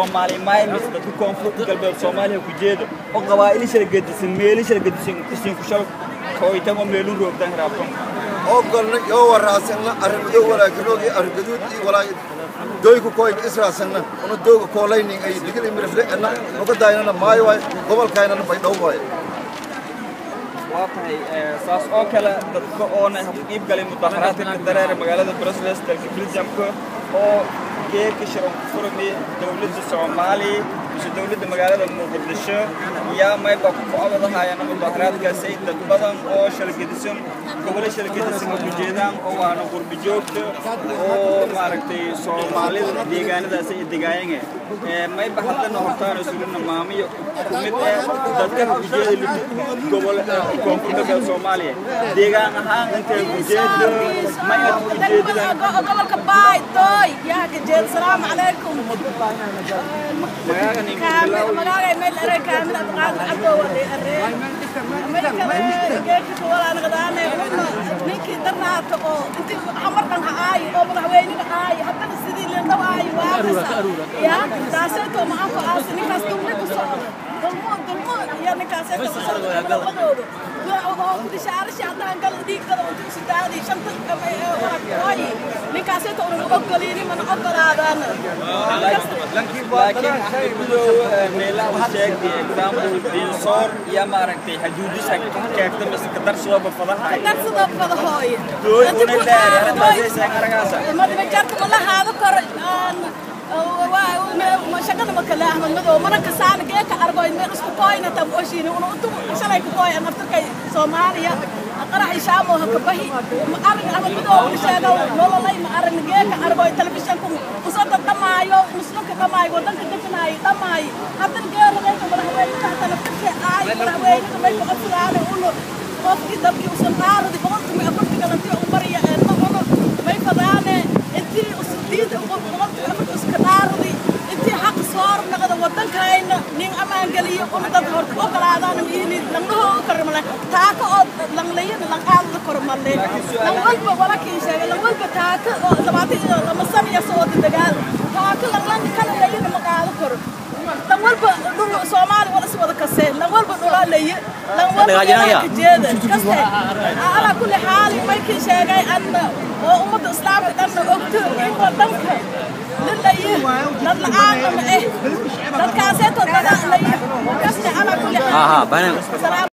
soomaali maymis dadka koonfurta galbeed soomaaliya ku jeeda oo qabaa'ilishara gedisan meelishara gedisan isiinkushal kooytagoo meeluu roogtaan raabto oo golna yoo waraasanna arrimudo walaaganoogi argaduudi walaa doyku kooyn israasanna una dooga koolaynin ay digil imirifle ana nugadaynana maayo waay gobolkaynana baydhow waay waa tahay eh, saas oo kale dadka oona iib galay mudaharaadka ka dareera magaalada brussels talka belgiumka oo beekisha oon ku furmi dowladda soomaaliya mise dowladda magaalada muqdisho yaa mayba ku kacodadahayana mudaharaadkaas ay dad badan oo shalgadisan gobolo shalgadisan ku jeedaan oo waana qurbi joogta oo maaragtay soomaalida deegaanadaas ay degaayanga mayba haddana hortaana sulina maamiyo mid ee dadka gujeeda gobol koonfurka soomaaliya deegaan ahaan intay gujeeda maya gujeeda gobolka baay toy yaa gajeed salaam calaykum magaalada كامل ملاقي ميل أري كامل أبغاد عدو ولي أري أمريكا جيكس ولا نقدان نيك درنا تقو أنت عمر دنا هاي أو من هواي نك هاي حتى نسيدي لنا هاي وارسا يا داسة تو ما أكو آس نكاس تو نكسر دلمون دلمون يا نكاس تو نكسر لا أبغى أقول شعر شعر تانكل ديك كلام تقول شدادي شنطة كمية واي ninkaasito unagu ogoleynin mana ogolaadaan laakiin gudow meelaha u sheegtay example dinsoor iyo maaragtay xajuudisa keegta mise kadarsadooba fadaha kadarsadooba fadahooye dooy una leedahay haddaasaysaa aragaasa majarta ma lahaado kor shaqada makale ahmadmadow mararka saana geeka argoyn isku kooyna tam oshiini una utugu shalay ku kooyan aftarkay soomaaliya أقرأ إشامه كبهي ما أرن أنا بدو وشانو لولا لاي ما أرن جيك أربعة تلفزيون كم وصلت تمايو مسلوك تمايو ودنك تفناي تماي حتى الجير غير كم رح وين تحت تلفزيون عاي رح وين كم يبغى أصلا أنا أقوله وفي دبي وصلت على دي بقول كم أقول لك أنا تيجي عمري ما أقول إيه، ما يفضاني أنتي وصديد وقلت أقول soo arnaqda wadanka ayna nin amaangeliyo un dad hor ku ogolaadaan ini langdhaho u karmale taaka oo langlayada lanqaad la kormale lang walba walakii sheegay lang walba taaka oo labaatan iyo lama san iyo soo dagaal taaka lang وحالي لن وضعي كجيدة كستي على كل حال مركي شاقي أن أمد إسلام أن أكتر إنه دمك للي للعالم إيه للكاسيتو تدع لي كستي على كل ل